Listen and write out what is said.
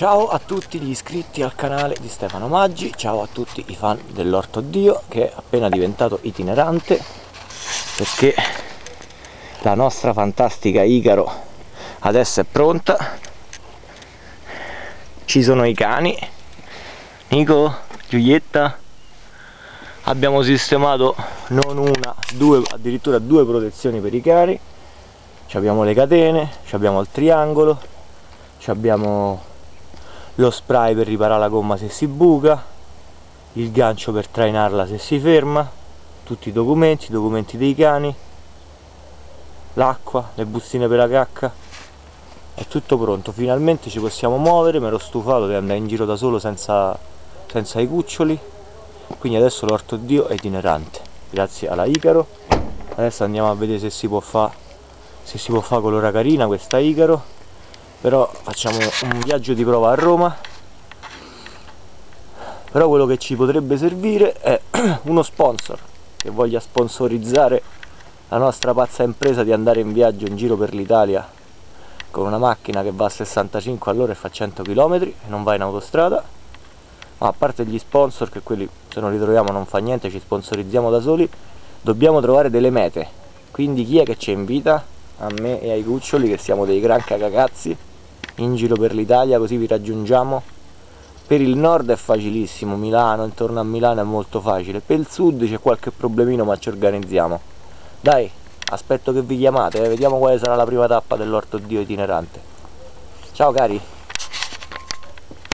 Ciao a tutti gli iscritti al canale di Stefano Maggi, ciao a tutti i fan dell'Orto Dio che è appena diventato itinerante perché la nostra fantastica Icaro adesso è pronta. Ci sono i cani. Nico, Giulietta abbiamo sistemato non una, due, addirittura due protezioni per i cani. Abbiamo le catene, abbiamo il triangolo abbiamo lo spray per riparare la gomma se si buca il gancio per trainarla se si ferma tutti i documenti, i documenti dei cani l'acqua, le bustine per la cacca. È tutto pronto, finalmente ci possiamo muovere. Mi ero stufato di andare in giro da solo senza, senza i cuccioli. Quindi adesso l'orto dio è itinerante. Grazie alla Icaro. Adesso andiamo a vedere se si può fare se si può fare con l'ora carina questa Icaro però facciamo un viaggio di prova a Roma. Però quello che ci potrebbe servire è uno sponsor che voglia sponsorizzare la nostra pazza impresa di andare in viaggio in giro per l'Italia con una macchina che va a 65 all'ora e fa 100 km e non va in autostrada. Ma a parte gli sponsor che quelli se non li troviamo non fa niente ci sponsorizziamo da soli dobbiamo trovare delle mete. Quindi chi è che ci invita? a me e ai cuccioli che siamo dei gran cagacazzi in giro per l'Italia così vi raggiungiamo. Per il nord è facilissimo Milano, intorno a Milano è molto facile. Per il sud c'è qualche problemino ma ci organizziamo. Dai, aspetto che vi chiamate eh, vediamo quale sarà la prima tappa dell'orto dio itinerante. Ciao cari